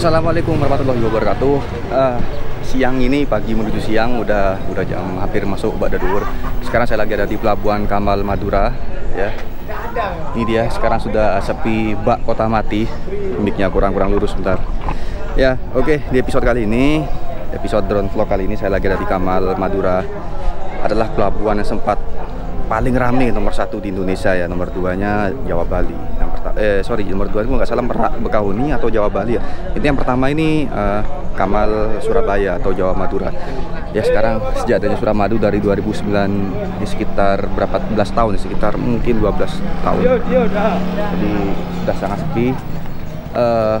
Assalamualaikum warahmatullahi wabarakatuh. Uh, siang ini pagi menuju siang udah udah jam hampir masuk Bada Dur. Sekarang saya lagi ada di Pelabuhan Kamal Madura ya. Ini dia sekarang sudah sepi bak kota mati. Miknya kurang-kurang lurus bentar. Ya, oke okay, di episode kali ini episode drone vlog kali ini saya lagi ada di Kamal Madura adalah pelabuhan yang sempat paling ramai nomor satu di Indonesia ya nomor duanya Jawa Bali eh sorry nomor dua itu nggak salah Merak Bekahuni atau Jawa Bali ya. Ini yang pertama ini uh, Kamal Surabaya atau Jawa Madura. Ya sekarang sejak adanya Suramadu dari 2009 ini sekitar berapa belas tahun sekitar mungkin 12 tahun. Jadi sudah sangat sepi. Uh,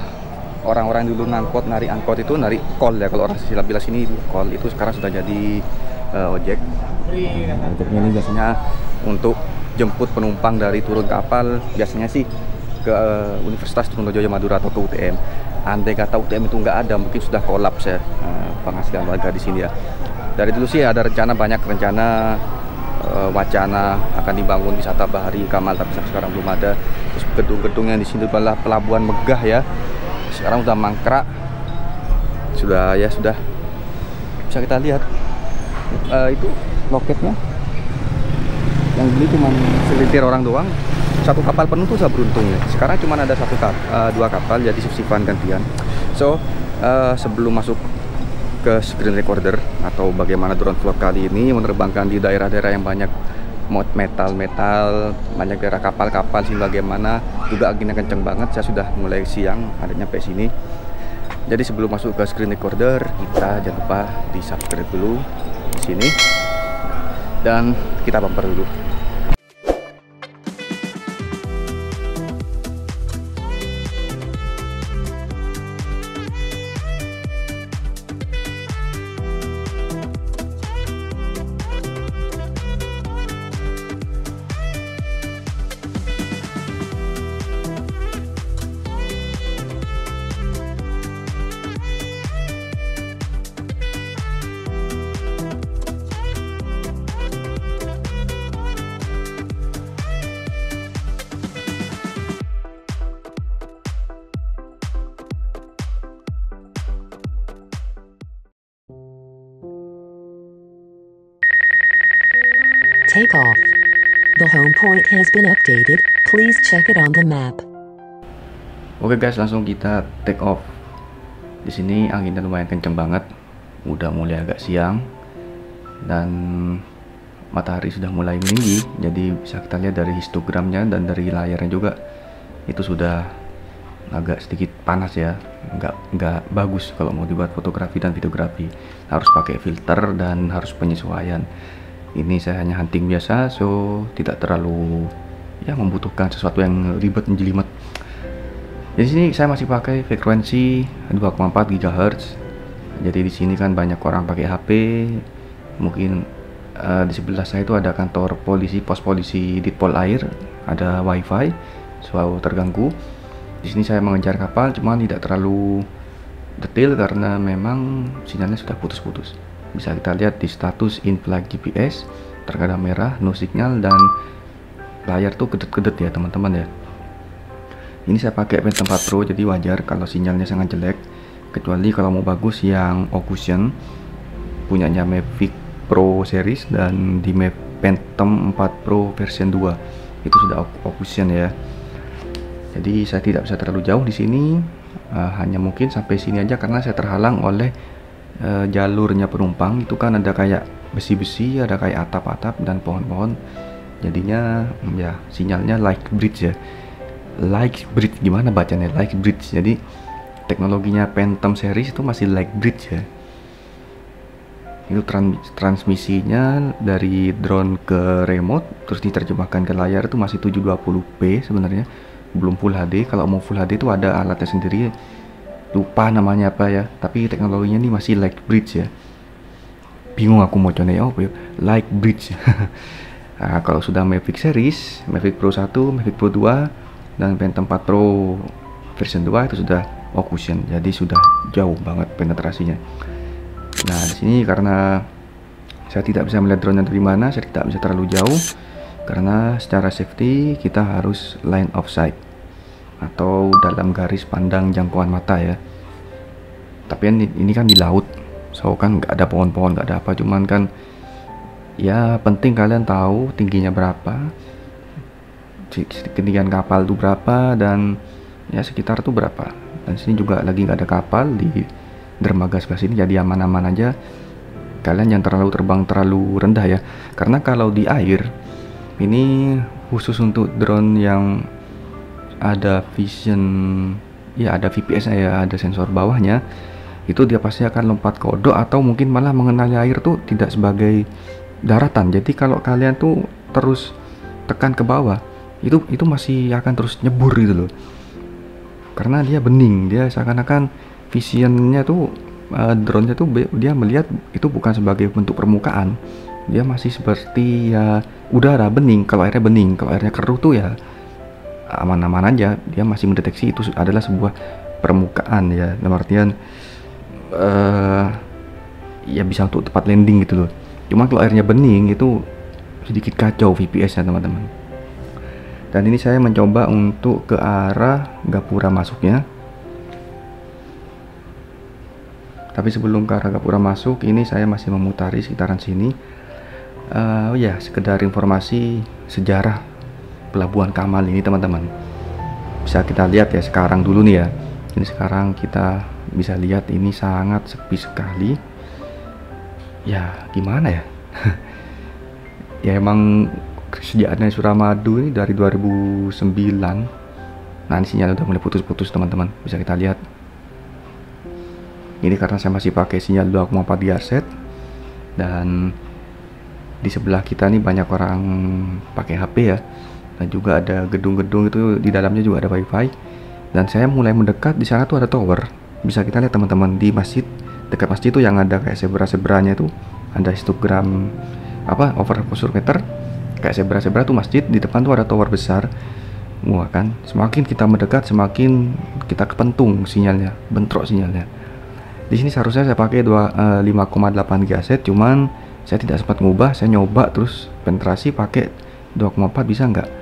orang-orang dulu ngangkot nari angkot itu nari kol ya kalau orang sila bilas ini kol itu sekarang sudah jadi uh, ojek. Ojeknya ini biasanya untuk jemput penumpang dari turun kapal biasanya sih ke uh, Universitas Trunojoyo Madura atau ke UTM andai kata UTM itu nggak ada mungkin sudah kolaps ya uh, penghasilan warga di sini ya. Dari dulu sih ada rencana banyak rencana uh, wacana akan dibangun wisata bahari Kamal tapi sekarang belum ada. Terus gedung-gedung yang di sini adalah pelabuhan megah ya. Sekarang udah mangkrak. Sudah ya sudah. Bisa kita lihat uh, itu loketnya. Yang beli cuma selintir orang doang satu kapal penuh tuh saya beruntung ya. Sekarang cuma ada satu kap, uh, dua kapal jadi subsifan gantian. So uh, sebelum masuk ke screen recorder atau bagaimana drone vlog kali ini menerbangkan di daerah-daerah yang banyak mod metal-metal banyak daerah kapal-kapal sih bagaimana juga anginnya kenceng banget saya sudah mulai siang ada nyampe sini. Jadi sebelum masuk ke screen recorder kita jangan lupa di subscribe dulu di sini. Dan kita bumper dulu Take off. The home point has been updated. Please check it on the map. Oke guys, langsung kita take off. Di sini anginnya lumayan kenceng banget. Udah mulai agak siang dan matahari sudah mulai meninggi. Jadi bisa kita lihat dari histogramnya dan dari layarnya juga itu sudah agak sedikit panas ya. Nggak nggak bagus kalau mau dibuat fotografi dan videografi. Harus pakai filter dan harus penyesuaian ini saya hanya hunting biasa so tidak terlalu ya membutuhkan sesuatu yang ribet menjelimet. Di sini saya masih pakai frekuensi 2,4 GHz jadi di sini kan banyak orang pakai HP mungkin uh, di sebelah saya itu ada kantor polisi pos polisi di Pol Air. Ada wifi selalu terganggu. Di sini saya mengejar kapal cuma tidak terlalu detail karena memang sinyalnya sudah putus-putus bisa kita lihat di status in flight GPS terkadang merah no signal dan layar tuh kedet-kedet ya teman-teman ya. Ini saya pakai Phantom 4 Pro jadi wajar kalau sinyalnya sangat jelek. Kecuali kalau mau bagus yang Ocusion punyanya Mavic Pro series dan di Phantom 4 Pro version 2 itu sudah Ocusion ya. Jadi saya tidak bisa terlalu jauh di sini. Uh, hanya mungkin sampai sini aja karena saya terhalang oleh uh, jalurnya penumpang itu kan ada kayak besi-besi, ada kayak atap-atap dan pohon-pohon. Jadinya ya sinyalnya like bridge ya. Like bridge gimana bacanya? Like bridge. Jadi teknologinya Phantom series itu masih like bridge ya. Itu trans transmisinya dari drone ke remote terus diterjemahkan ke layar itu masih 720p sebenarnya. Belum full HD. Kalau mau full HD itu ada alatnya sendiri lupa namanya apa ya tapi teknologinya ini masih like bridge ya. Bingung aku mau contohnya apa ya like bridge. Nah, kalau sudah Mavic series Mavic Pro 1 Mavic Pro 2 dan Phantom 4 Pro version 2 itu sudah Ocusion jadi sudah jauh banget penetrasinya. Nah di sini karena saya tidak bisa melihat drone dari mana saya tidak bisa terlalu jauh karena secara safety kita harus line of sight atau dalam garis pandang jangkauan mata ya. Tapi ini, ini kan di laut. So kan nggak ada pohon-pohon nggak ada apa. Cuman kan ya penting kalian tahu tingginya berapa ketinggian kapal itu berapa dan ya sekitar itu berapa. Dan sini juga lagi nggak ada kapal di dermaga sebelah sini jadi aman-aman aja. Kalian yang terlalu terbang terlalu rendah ya. Karena kalau di air ini khusus untuk drone yang ada vision ya ada VPS ya ada sensor bawahnya itu dia pasti akan lompat kodok atau mungkin malah mengenali air tuh tidak sebagai daratan. Jadi kalau kalian tuh terus tekan ke bawah itu itu masih akan terus nyebur gitu loh. Karena dia bening dia seakan-akan visionnya tuh uh, drone-nya tuh dia melihat itu bukan sebagai bentuk permukaan. Dia masih seperti ya udara bening. Kalau airnya bening kalau airnya keruh tuh ya aman-aman aja. Dia masih mendeteksi itu adalah sebuah permukaan ya. Dalam artian uh, ya bisa untuk tempat landing gitu loh. Cuma kalau airnya bening itu sedikit kacau VPS ya teman-teman. Dan ini saya mencoba untuk ke arah gapura masuknya. Tapi sebelum ke arah gapura masuk ini saya masih memutari sekitaran sini. Uh, oh ya sekedar informasi sejarah pelabuhan Kamal ini teman-teman. Bisa kita lihat ya sekarang dulu nih ya. Ini sekarang kita bisa lihat ini sangat sepi sekali. Ya gimana ya? Ya emang kesediaannya Suramadu ini dari 2009 nah ini sinyal udah mulai putus-putus teman-teman. Bisa kita lihat. Ini karena saya masih pakai sinyal 2,4 GHz dan di sebelah kita nih banyak orang pakai HP ya dan juga ada gedung-gedung itu di dalamnya juga ada wifi. Dan saya mulai mendekat di sana tuh ada tower. Bisa kita lihat teman-teman di masjid dekat masjid itu yang ada kayak zebra-zebranya itu ada histogram apa over meter kayak zebra-zebra tuh masjid di depan tuh ada tower besar. Wah kan semakin kita mendekat semakin kita kepentung sinyalnya bentrok sinyalnya. Di sini seharusnya saya pakai 5,8 GHz cuman saya tidak sempat ngubah saya nyoba terus penetrasi pakai 2,4 bisa nggak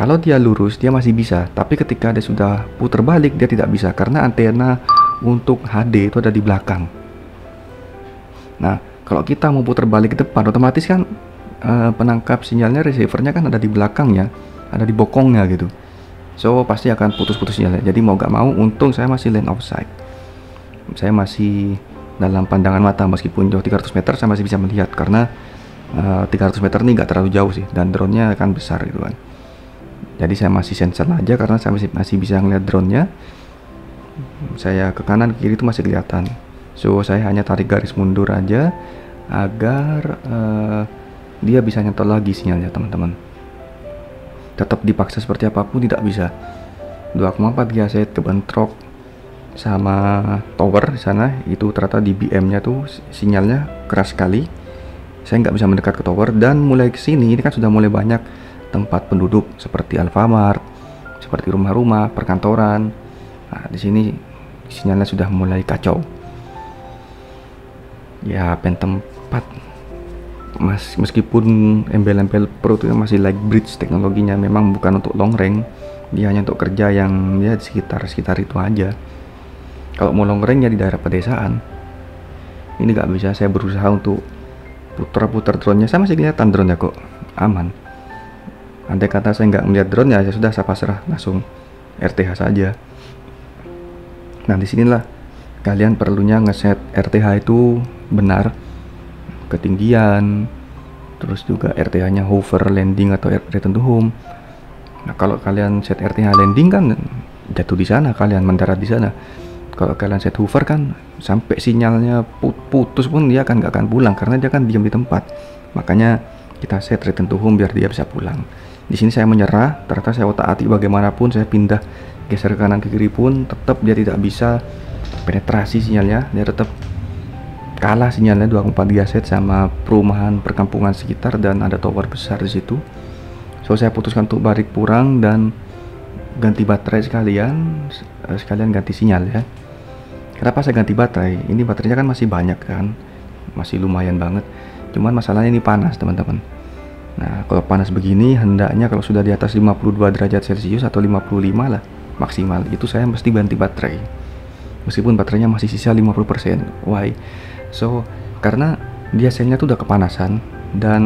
kalau dia lurus dia masih bisa. Tapi ketika dia sudah putar balik dia tidak bisa. Karena antena untuk HD itu ada di belakang. Nah kalau kita mau putar balik ke depan otomatis kan uh, penangkap sinyalnya receivernya kan ada di belakangnya. Ada di bokongnya gitu. So pasti akan putus-putus sinyalnya. Jadi mau gak mau untung saya masih lane offside. Saya masih dalam pandangan mata meskipun jauh 300 meter saya masih bisa melihat. Karena uh, eh, 300 meter ini gak terlalu jauh sih. Dan drone-nya akan besar gitu kan jadi saya masih sensor aja karena saya masih, masih bisa ngeliat drone-nya. Saya ke kanan ke kiri itu masih kelihatan. So saya hanya tarik garis mundur aja agar uh, dia bisa nyantol lagi sinyalnya teman-teman. Tetap dipaksa seperti apa pun tidak bisa. 2,4 GHz kebentrok sama tower di sana. Itu ternyata di BM nya tuh sinyalnya keras sekali. Saya nggak bisa mendekat ke tower. Dan mulai ke sini ini kan sudah mulai banyak tempat penduduk seperti Alfamart seperti rumah-rumah perkantoran. Nah di sini sinyalnya sudah mulai kacau. Ya Phantom 4 mas meskipun embel-embel pro itu masih like bridge teknologinya memang bukan untuk long range dia hanya untuk kerja yang ya di sekitar sekitar itu aja. Kalau mau long range ya di daerah pedesaan. Ini nggak bisa saya berusaha untuk putar-putar drone-nya. Saya masih kelihatan drone-nya kok. Aman andai kata saya nggak melihat drone ya, ya sudah saya pasrah. Langsung RTH saja. Nah di sinilah kalian perlunya ngeset RTH itu benar ketinggian terus juga RTH nya hover landing atau return to home. Nah kalau kalian set RTH landing kan jatuh di sana kalian mendarat di sana. Kalau kalian set hover kan sampai sinyalnya putus pun dia akan nggak akan pulang karena dia kan diam di tempat. Makanya kita set return to home biar dia bisa pulang di sini saya menyerah ternyata saya otak atik bagaimanapun saya pindah geser ke kanan ke kiri pun tetap dia tidak bisa penetrasi sinyalnya dia tetap kalah sinyalnya 24 GHz sama perumahan perkampungan sekitar dan ada tower besar di situ. So saya putuskan untuk balik pulang dan ganti baterai sekalian eh, sekalian ganti sinyal ya. Kenapa saya ganti baterai? Ini baterainya kan masih banyak kan. Masih lumayan banget. Cuman masalahnya ini panas, teman-teman. Nah, kalau panas begini hendaknya kalau sudah di atas 52 derajat Celcius atau 55 lah maksimal. Itu saya mesti ganti baterai. Meskipun baterainya masih sisa 50% why? So karena dia selnya tuh udah kepanasan dan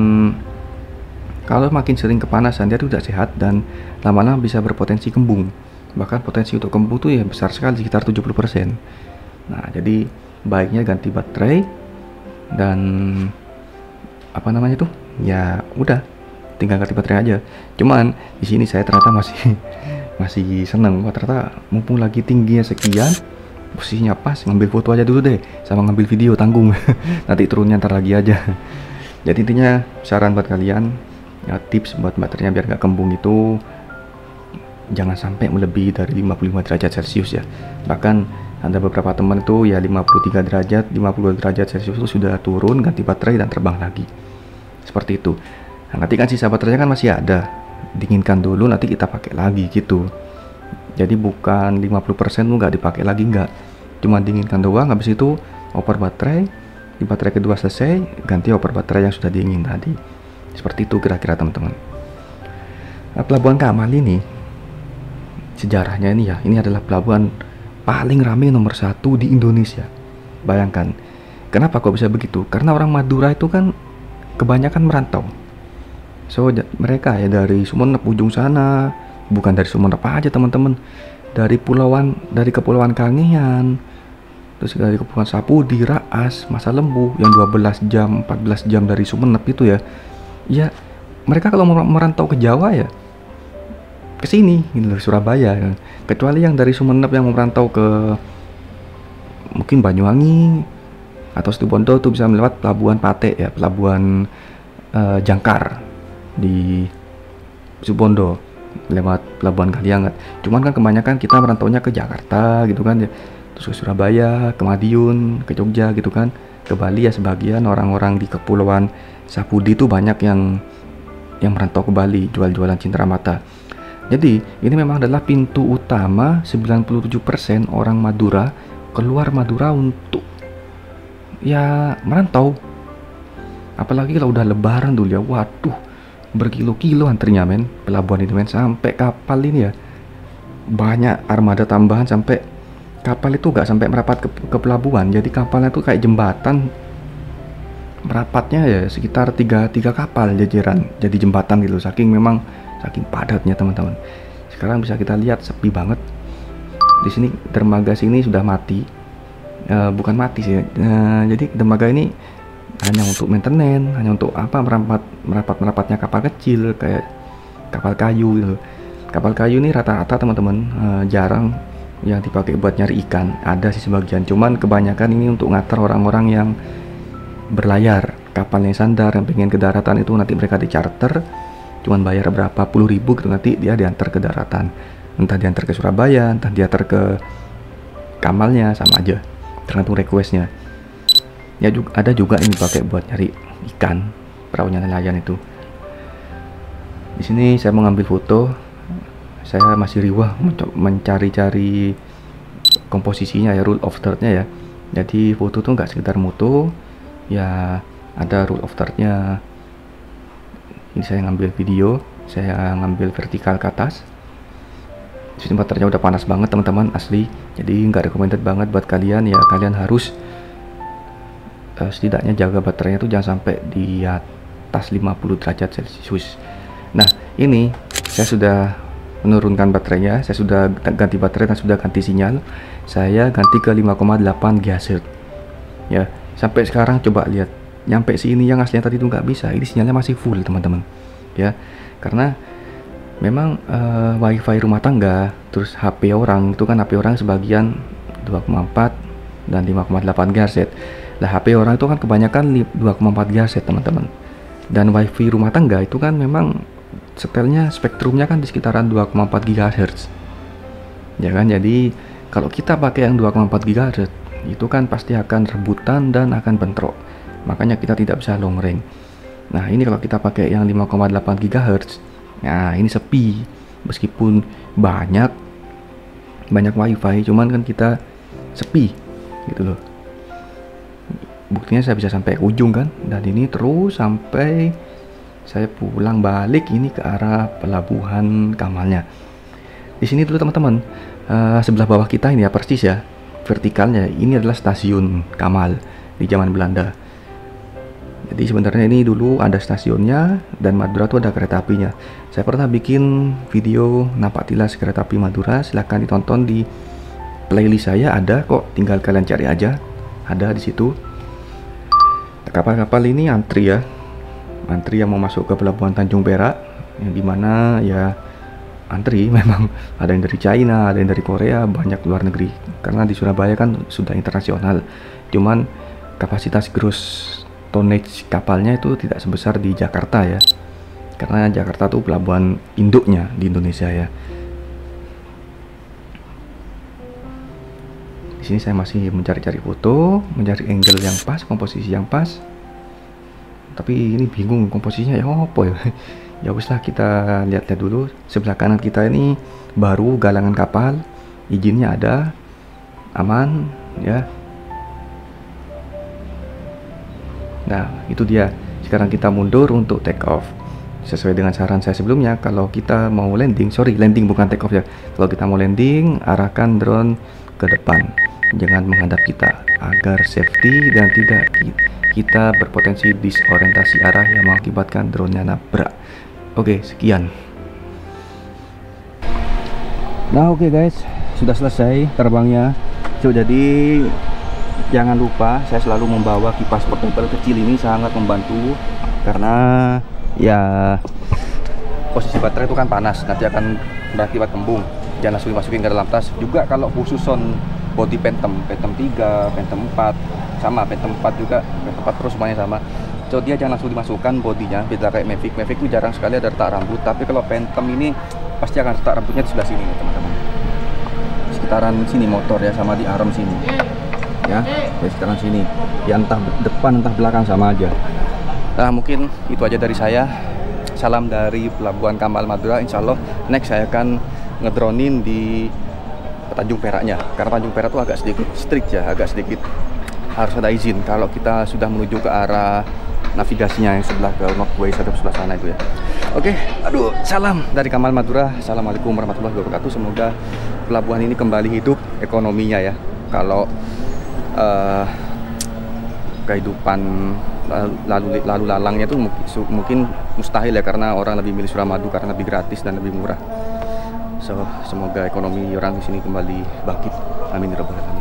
kalau makin sering kepanasan dia tuh tidak sehat dan lama-lama bisa berpotensi kembung. Bahkan potensi untuk kembung tuh ya besar sekali sekitar 70% nah jadi baiknya ganti baterai dan apa namanya tuh ya udah. Tinggal ganti baterai aja. Cuman di sini saya ternyata masih masih seneng. Wah ternyata mumpung lagi tingginya sekian posisinya pas ngambil foto aja dulu deh sama ngambil video tanggung. Nanti turunnya ntar lagi aja. Jadi intinya saran buat kalian ya tips buat baterainya biar gak kembung itu jangan sampai melebihi dari 55 derajat celcius ya. Bahkan ada beberapa teman itu ya 53 derajat 50 derajat celcius itu sudah turun ganti baterai dan terbang lagi seperti itu. Nah, nanti kan sisa baterainya kan masih ada. Dinginkan dulu nanti kita pakai lagi gitu. Jadi bukan 50% tuh nggak dipakai lagi nggak. Cuma dinginkan doang habis itu oper baterai. Di baterai kedua selesai ganti oper baterai yang sudah dingin tadi. Seperti itu kira-kira teman-teman. Nah, pelabuhan Kamal ini sejarahnya ini ya ini adalah pelabuhan paling ramai nomor satu di Indonesia. Bayangkan kenapa kok bisa begitu? Karena orang Madura itu kan kebanyakan merantau. So mereka ya dari Sumeneb ujung sana. Bukan dari Sumeneb aja teman-teman. Dari pulauan dari kepulauan Kangean terus dari kepulauan Sapudi Raas Masa Lembu yang 12 jam 14 jam dari Sumeneb itu ya. Ya mereka kalau merantau ke Jawa ya ke sini gitu Surabaya. Kecuali yang dari Sumeneb yang merantau ke mungkin Banyuwangi atau Situbondo tuh bisa melewat pelabuhan Pate ya pelabuhan uh, Jangkar di Situbondo lewat pelabuhan Kaliangat. Cuman kan kebanyakan kita merantaunya ke Jakarta gitu kan ya terus ke Surabaya ke Madiun ke Jogja gitu kan. Ke Bali ya sebagian orang-orang di kepulauan Sapudi itu banyak yang yang merantau ke Bali jual-jualan cindera mata jadi ini memang adalah pintu utama 97% orang Madura keluar Madura untuk ya merantau. Apalagi kalau udah lebaran dulu ya waduh berkilo-kilo antrinya men. Pelabuhan itu men sampai kapal ini ya. Banyak armada tambahan sampai kapal itu gak sampai merapat ke, ke pelabuhan. Jadi kapalnya tuh kayak jembatan. Merapatnya ya sekitar tiga, tiga kapal jajaran jadi jembatan gitu. Saking memang saking padatnya teman-teman. Sekarang bisa kita lihat sepi banget. Di sini dermaga sini sudah mati uh, bukan mati sih. Uh, jadi dermaga ini hanya untuk maintenance hanya untuk apa merapat merapat merapatnya kapal kecil kayak kapal kayu gitu. Kapal kayu ini rata-rata teman-teman uh, jarang yang dipakai buat nyari ikan. Ada sih sebagian cuman kebanyakan ini untuk ngatar orang-orang yang berlayar. Kapalnya sandar yang pengen ke daratan itu nanti mereka di charter cuman bayar berapa puluh ribu gitu nanti dia diantar ke daratan. Entah diantar ke Surabaya entah diantar ke kamalnya sama aja tergantung requestnya. Ya juga ada juga ini pakai buat nyari ikan perahunya nelayan itu. Di sini saya mau ngambil foto. Saya masih riwah mencari-cari komposisinya ya rule of third-nya ya. Jadi foto tuh nggak sekedar moto ya ada rule of third-nya. Ini saya ngambil video saya ngambil vertikal ke atas di sini baterainya udah panas banget teman-teman asli. Jadi nggak recommended banget buat kalian. Ya kalian harus uh, setidaknya jaga baterainya tuh jangan sampai di atas 50 derajat celcius. Nah ini saya sudah menurunkan baterainya. Saya sudah ganti baterai dan sudah ganti sinyal. Saya ganti ke 5,8 GHz ya sampai sekarang coba lihat. Nyampe sini yang aslinya tadi itu nggak bisa. Ini sinyalnya masih full teman-teman. Ya karena memang uh, wifi rumah tangga terus HP orang itu kan HP orang sebagian 2,4 dan 5,8 GHz lah HP orang itu kan kebanyakan 2,4 GHz teman-teman. Dan wifi rumah tangga itu kan memang setelnya spektrumnya kan di sekitaran 2,4 GHz ya kan? Jadi kalau kita pakai yang 2,4 GHz itu kan pasti akan rebutan dan akan bentrok. Makanya kita tidak bisa long range. Nah ini kalau kita pakai yang 5,8 GHz nah ini sepi. Meskipun banyak banyak wifi cuman kan kita sepi gitu loh. Buktinya saya bisa sampai ujung kan? Dan ini terus sampai saya pulang balik ini ke arah pelabuhan Kamalnya. Di sini dulu teman-teman uh, sebelah bawah kita ini ya persis ya vertikalnya. Ini adalah stasiun Kamal di zaman Belanda. Jadi sebenarnya ini dulu ada stasiunnya dan Madura tuh ada kereta apinya. Saya pernah bikin video Napak Tilas Kereta Api Madura, silahkan ditonton di playlist saya ada kok, tinggal kalian cari aja. Ada di situ. Kapal-kapal ini antri ya, antri yang mau masuk ke pelabuhan Tanjung Perak, yang di mana ya antri memang ada yang dari China, ada yang dari Korea, banyak luar negeri. Karena di Surabaya kan sudah internasional. Cuman kapasitas gross tonnage kapalnya itu tidak sebesar di Jakarta ya karena Jakarta tuh pelabuhan induknya di Indonesia ya. Di sini saya masih mencari-cari foto, mencari angle yang pas, komposisi yang pas. Tapi ini bingung komposisinya ya apa ya. Ya wis lah kita lihat-lihat dulu. Sebelah kanan kita ini baru galangan kapal, izinnya ada, aman ya. Nah, itu dia. Sekarang kita mundur untuk take off. Sesuai dengan saran saya sebelumnya kalau kita mau landing sorry landing bukan take off ya. Kalau kita mau landing arahkan drone ke depan. Jangan menghadap kita. Agar safety dan tidak kita berpotensi disorientasi arah yang mengakibatkan drone-nya nabrak. Oke sekian. Nah oke okay guys. Sudah selesai terbangnya. So jadi jangan lupa saya selalu membawa kipas portable kecil ini sangat membantu. Karena ya posisi baterai itu kan panas nanti akan berakibat kembung. Jangan langsung dimasukin ke dalam tas. Juga kalau khusus on body phantom phantom 3 phantom 4 sama phantom 4 juga phantom 4 pro semuanya sama. So dia jangan langsung dimasukkan bodinya beda kayak Mavic. Mavic itu jarang sekali ada retak rambut tapi kalau phantom ini pasti akan retak rambutnya di sebelah sini teman-teman. Sekitaran sini motor ya sama di arm sini ya di sekitaran sini ya entah depan entah belakang sama aja Nah mungkin itu aja dari saya. Salam dari Pelabuhan Kamal Madura. Insya Allah next saya akan ngedronin di Tanjung Peraknya. Karena Tanjung Perak itu agak sedikit strict ya, agak sedikit harus ada izin kalau kita sudah menuju ke arah navigasinya yang sebelah ke northway atau sebelah sana itu ya. Oke, aduh, salam dari Kamal Madura. Assalamualaikum warahmatullahi wabarakatuh. Semoga pelabuhan ini kembali hidup ekonominya ya. Kalau uh, kehidupan lalu lalu lalangnya itu mungkin mustahil ya karena orang lebih milih Suramadu karena lebih gratis dan lebih murah. So semoga ekonomi orang di sini kembali bangkit. Amin ya rabbal alamin.